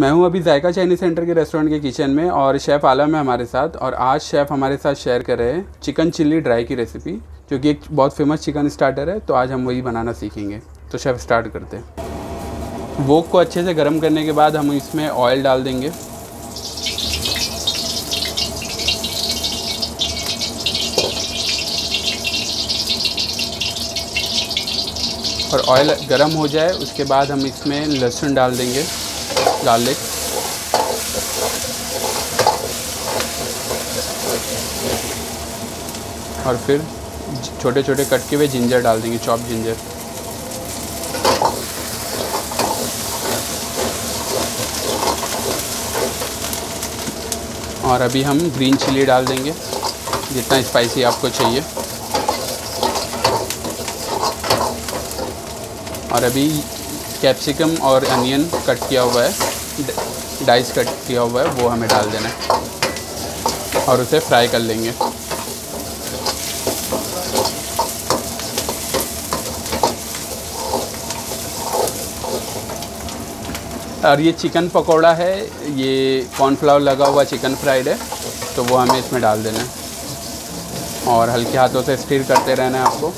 मैं हूँ अभी जायका चाइनीज़ सेंटर के रेस्टोरेंट के किचन में और शेफ़ आलम है हमारे साथ और आज शेफ़ हमारे साथ शेयर कर रहे हैं चिकन चिल्ली ड्राई की रेसिपी, जो कि एक बहुत फ़ेमस चिकन स्टार्टर है तो आज हम वही बनाना सीखेंगे। तो शेफ़ स्टार्ट करते हैं। वोक को अच्छे से गर्म करने के बाद हम इसमें ऑयल डाल देंगे। और ऑयल गर्म हो जाए, उसके बाद हम इसमें लहसुन डाल देंगे। गार्लिक और फिर छोटे छोटे कट के हुए जिंजर डाल देंगे चॉप जिंजर और अभी हम ग्रीन चिली डाल देंगे, जितना स्पाइसी आपको चाहिए. और अभी कैप्सिकम और अनियन कट किया हुआ है. डाइस कट किया हुआ है, वो हमें डाल देना है। और उसे फ्राई कर लेंगे। और ये चिकन पकोड़ा है, ये कॉर्नफ्लावर लगा हुआ चिकन फ्राइड है तो वो हमें इसमें डाल देना है। और हल्के हाथों से स्टीर करते रहना है आपको।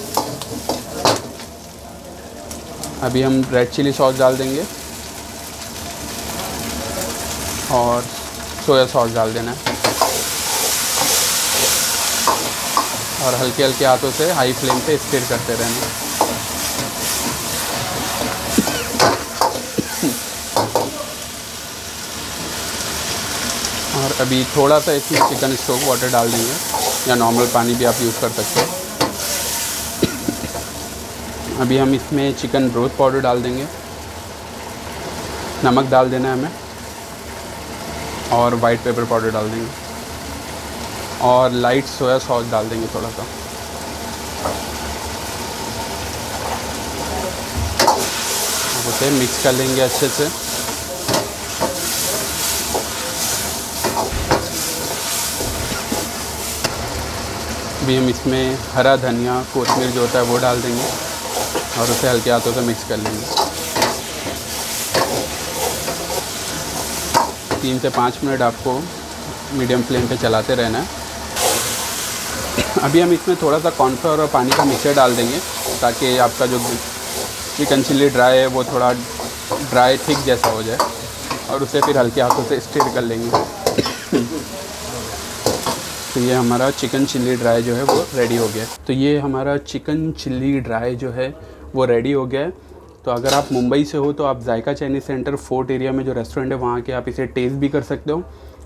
अभी हम रेड चिली सॉस डाल देंगे। और सोया सॉस डाल देना है। और हल्के हल्के हाथों से हाई फ्लेम पे स्टीर करते रहना और अभी थोड़ा सा इसमें चिकन स्टोव वाटर डाल देंगे, या नॉर्मल पानी भी आप यूज़ कर सकते हो। अभी हम इसमें चिकन ब्रोथ पाउडर डाल देंगे। नमक डाल देना है हमें। और वाइट पेपर पाउडर डाल देंगे और लाइट सोया सॉस डाल देंगे थोड़ा सा। उसे मिक्स कर लेंगे अच्छे से। अभी हम इसमें हरा धनिया कोतमीर जो होता है वो डाल देंगे। और उसे हल्के हाथों से मिक्स कर लेंगे। तीन से पाँच मिनट आपको मीडियम फ्लेम पे चलाते रहना है। अभी हम इसमें थोड़ा सा कॉर्नफ्लोर और पानी का मिक्सर डाल देंगे, ताकि आपका जो चिकन चिल्ली ड्राई है, वो थोड़ा ड्राई थिक जैसा हो जाए। और उसे फिर हल्के हाथों से स्टीर कर लेंगे। तो ये हमारा चिकन चिल्ली ड्राई जो है, वो रेडी हो गया। तो ये हमारा चिकन चिल्ली ड्राई जो है, वो रेडी हो गया। है तो अगर आप मुंबई से हो तो आप Zaika Chinese centre fort area में जो रेस्टोरेंट है वहाँ के आप इसे टेस्ट भी कर सकते हो।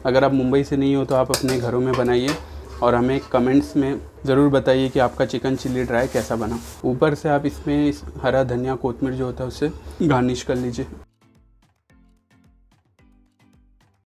अगर आप मुंबई से नहीं हो तो आप अपने घरों में बनाइए और हमें कमेंट्स में ज़रूर बताइए कि आपका चिकन चिल्ली ड्राई कैसा बना। ऊपर से आप इसमें इस हरा धनिया कोतमीर जो होता है उससे गार्निश कर लीजिए।